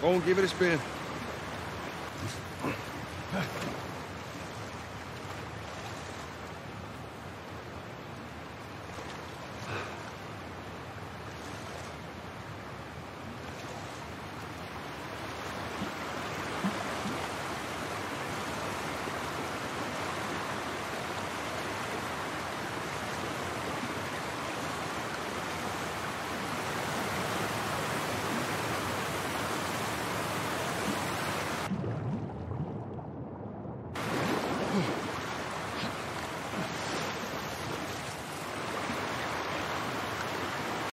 Go and give it a spin.